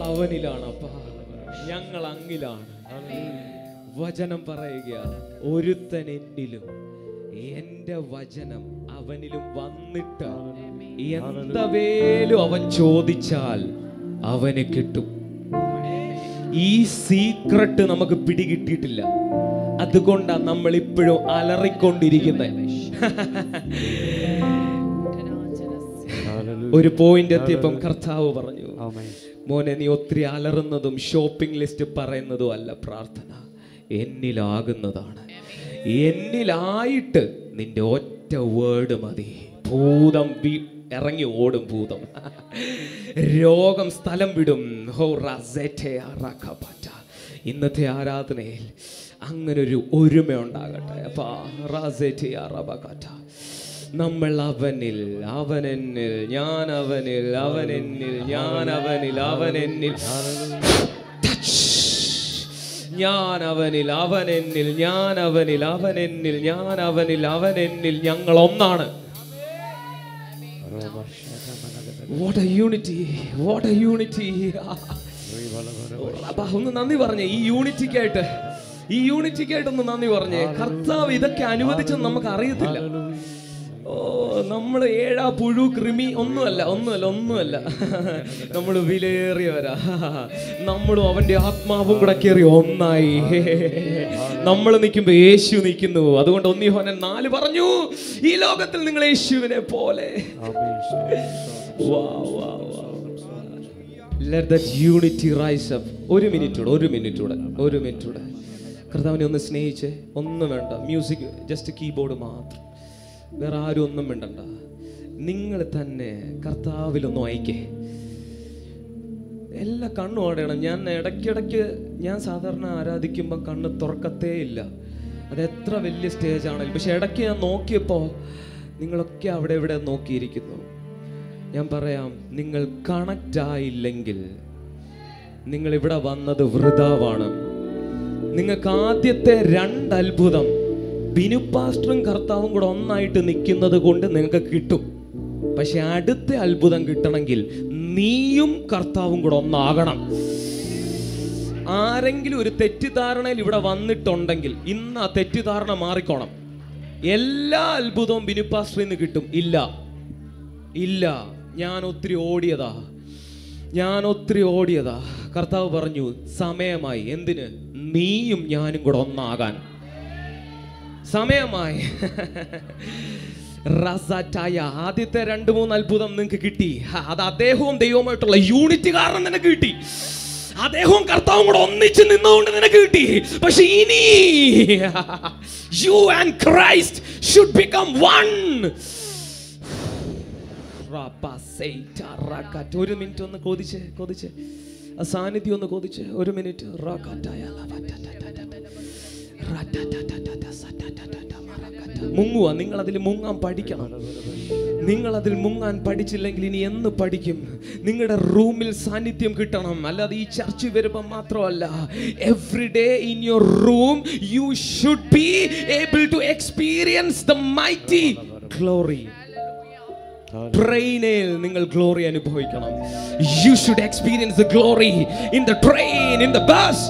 അവനിലാണ് അപ്പ. ഞങ്ങൾ അങ്ങിലാണ്. വചനം പറയുക ഒരുത്തൻ എന്നിലും എന്റെ വചനം അവനിലും വന്നിട്ട് എന്തവേലും അവൻ ചോദിച്ചാൽ അവന് കിട്ടും. ഈ സീക്രട്ട് നമുക്ക് പിടികിട്ടിയിട്ടില്ല. അതുകൊണ്ടാണ് നമ്മൾ ഇപ്പോഴും അലറിക്കൊണ്ടിരിക്കുന്നത് ഒരു പോയിന്റ് എത്തിയപ്പം കർത്താവ് പറഞ്ഞു. മോനെ നീ ഒത്തിരി അലറുന്നതും ഷോപ്പിംഗ് ലിസ്റ്റ് പറയുന്നതും അല്ല പ്രാർത്ഥന. എന്നിലാകുന്നതാണ്. എന്നിലായിട്ട് നിന്റെ ഒറ്റ വേർഡ് മതി. ഭൂതം ഇറങ്ങി ഓടും ഭൂതം. രോഗം സ്ഥലം വിടും. ഹോ ഇന്നത്തെ ആരാധനയിൽ അങ്ങനൊരു ഒരു ഒരുമ ഉണ്ടാകട്ടെ അപ്പാ റസെറ്റെ. നമ്മൾ അവനിൽ അവൻ എന്നിൽ ഞാൻ അവനിൽ അവൻ എന്നിൽ ഞാൻ അവനിൽ അവൻ എന്നിൽ. ഞാൻ അവനിൽ അവൻ എന്നിൽ ഞാൻ അവനിൽ അവൻ എന്നിൽ ഞാൻ അവനിൽ അവൻ എന്നിൽ ഞങ്ങൾ ഒന്നാണ്. വാട്ട് യൂണിറ്റി ഒന്ന് നന്ദി പറഞ്ഞേ ഈ യൂണിറ്റിക്കായിട്ട് ഈ യൂണിറ്റിക്കായിട്ട് ഒന്ന് നന്ദി പറഞ്ഞേ. കർത്താവ് ഇതൊക്കെ അനുവദിച്ചെന്ന് നമുക്ക് അറിയത്തില്ല. ഓ നമ്മൾ ഏഴാ പുഴു കൃമി ഒന്നുമല്ല ഒന്നുമല്ല ഒന്നുമല്ല. നമ്മൾ വിലയേറിയവരാ. നമ്മളും അവന്റെ ആത്മാവും കൂടെ കയറി ഒന്നായി. നമ്മൾ നിൽക്കുമ്പോൾ യേശു നിൽക്കുന്നു. അതുകൊണ്ട് ഒന്നി ഹോനൻ നാല് പറഞ്ഞു ഈ ലോകത്തിൽ നിങ്ങൾ യേശുവിനെ പോലെ. unity rise up. ഒരു മിനിറ്റൂടെ ഒരു മിനിറ്റൂടെ ഒരു മിനിറ്റൂടെ. കർത്താവിനെ ഒന്ന് സ്നേഹിച്ച് ഒന്നും വേണ്ട. മ്യൂസിക് ജസ്റ്റ് കീബോർഡ് മാത്രം. വേറെ ആരും ഒന്നും വേണ്ടണ്ട നിങ്ങൾ തന്നെ കർത്താവിലൊന്നും അയക്കേ എല്ലാ കണ്ണും അടയണം ഞാൻ ഇടയ്ക്കിടയ്ക്ക് ഞാൻ സാധാരണ ആരാധിക്കുമ്പോൾ കണ്ണ് തുറക്കത്തേ ഇല്ല. അത് എത്ര വലിയ സ്റ്റേജ് ആണെങ്കിലും. പക്ഷെ ഇടയ്ക്ക് ഞാൻ നോക്കിയപ്പോൾ നിങ്ങളൊക്കെ അവിടെ ഇവിടെ നോക്കിയിരിക്കുന്നു. ഞാൻ പറയാം നിങ്ങൾ കണക്റ്റ് ആയില്ലെങ്കിൽ നിങ്ങൾ ഇവിടെ വന്നത് വൃതാവാണ്. നിങ്ങൾക്ക് ആദ്യത്തെ രണ്ട് അത്ഭുതം ബിനു പാസ്റ്ററും കർത്താവും കൂടെ ഒന്നായിട്ട് നിൽക്കുന്നത് കൊണ്ട് നിങ്ങൾക്ക് കിട്ടും. പക്ഷെ അടുത്ത അത്ഭുതം കിട്ടണമെങ്കിൽ നീയും കർത്താവും കൂടെ ഒന്നാകണം. ആരെങ്കിലും ഒരു തെറ്റിദ്ധാരണയിൽ ഇവിടെ വന്നിട്ടുണ്ടെങ്കിൽ ഇന്ന് ആ തെറ്റിദ്ധാരണ മാറിക്കോണം. എല്ലാ അത്ഭുതവും ബിനു പാസ്റ്ററിൽ നിന്ന് കിട്ടും. ഇല്ല. ഇല്ല. ഞാൻ ഒത്തിരി ഓടിയതാ. ഞാൻ ഒത്തിരി ഓടിയതാ. കർത്താവ് പറഞ്ഞു സമയമായി. എന്തിന്? നീയും ഞാനും കൂടെ ഒന്നാകാൻ. സമയമായി. റസാറ്റായ ആദ്യത്തെ രണ്ട് മൂന്ന് അത്ഭുതം നിങ്ങൾക്ക് കിട്ടി. അത് അദ്ദേഹവും ദൈവവുമായിട്ടുള്ള യൂണിറ്റി കാരണം നിനക്ക് കിട്ടി. അദ്ദേഹവും കർത്താവും കൂടെ ഒന്നിച്ച് നിന്നുകൊണ്ട് നിനക്ക് കിട്ടി. പക്ഷെ ഇനി you and Christ should become one ഒരു മിനിറ്റ് ഒന്ന് കൊതിച്ച് കൊതിച്ച്. സാന്നിധ്യം ഒന്ന് കൊതിച്ച്. ഒരു മിനിറ്റ്. മുങ്ങുക നിങ്ങൾ അതിൽ മുങ്ങാൻ പഠിക്കണം. നിങ്ങൾ അതിൽ മുങ്ങാൻ പഠിച്ചില്ലെങ്കിൽ ഇനി എന്ന് പഠിക്കും? നിങ്ങളുടെ റൂമിൽ സാന്നിധ്യം കിട്ടണം. അല്ലാതെ ഈ ചർച്ച വരുമ്പോൾ മാത്രമല്ല every day in your room you should be able to experience the mighty glory ട്രെയിനിൽ നിങ്ങൾ ഗ്ലോറി അനുഭവിക്കണം. You should experience the glory in the train in the bus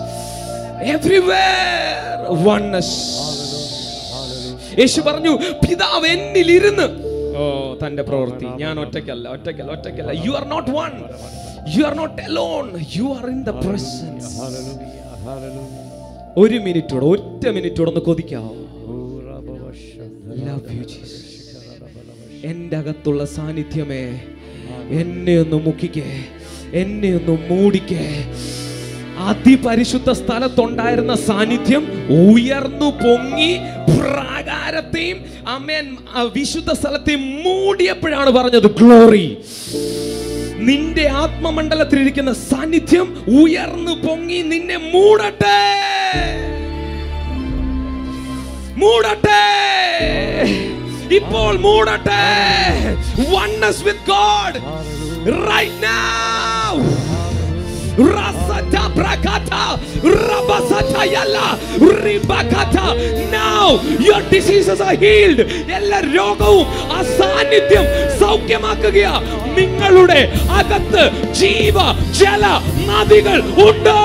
everywhere oneness യേശു പറഞ്ഞു പിതാവ് എന്നിലിരുന്ന്. ഓ തന്റെ പ്രവൃത്തി. ഞാൻ ഒറ്റയ്ക്കല്ല ഒറ്റയ്ക്കല്ല ഒറ്റയ്ക്കല്ല. You are not one you are not alone you are in the presence ഒരു മിനിറ്റോടെ ഒറ്റ മിനിറ്റോടെ ഒന്ന് കൊതിക്കാവോ? Love you, Jesus. എന്റെ അകത്തുള്ള സാന്നിധ്യമേ എന്നെ ഒന്ന് മുക്കിക്കേ എന്നെ ഒന്ന് മൂടിക്കേ അതിപരിശുദ്ധ സ്ഥലത്തുണ്ടായിരുന്ന സാന്നിധ്യം ഉയർന്നു പൊങ്ങി പ്രാകാരത്തെയും അമ്മേൻ വിശുദ്ധ സ്ഥലത്തെയും മൂടിയപ്പോഴാണ് പറഞ്ഞത് ഗ്ലോറി. നിന്റെ ആത്മമണ്ഡലത്തിലിരിക്കുന്ന സാന്നിധ്യം ഉയർന്നു പൊങ്ങി നിന്നെ മൂടട്ടെ. മൂടട്ടെ. ഇപ്പോൾ മൂടട്ടെ. Oneness with God right now Rasata brakata, rabasata yalla, ribakata. Now your diseases are healed. എല്ലാ രോഗവും ആ സാന്നിധ്യം സൗഖ്യമാക്കുകയാ നിങ്ങളുടെ അകത്ത് ജീവ ജല നദികൾ ഉണ്ട്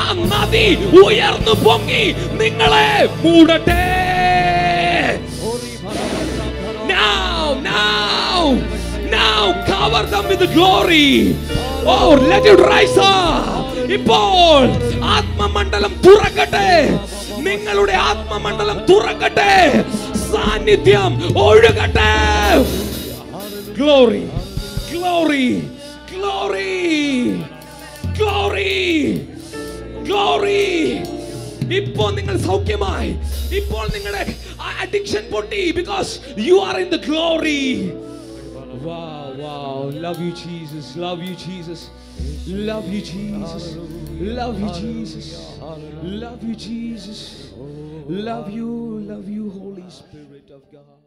ആ നദി ഉയർന്നു പൊങ്ങി നിങ്ങളെ മൂടട്ടെ Now, now, now cover them with the glory. Oh, let it rise up. ഇപ്പോൾ ആത്മമണ്ഡലം തുറക്കട്ടെ. നിങ്ങളുടെ ആത്മമണ്ഡലം തുറക്കട്ടെ. സാന്നിധ്യം ഒഴുകട്ടെ. Glory glory glory glory glory ഇപ്പോൾ നിങ്ങൾ സൗഖ്യമായി. ഇപ്പോൾ നിങ്ങളുടെ അഡിക്ഷൻ പൊട്ടി because you are in the glory Wow, wow. Love you, Jesus. Love you, Jesus. Love you, Jesus. Love you, Jesus. Love you, Jesus. Love you, love you, Holy Spirit of God.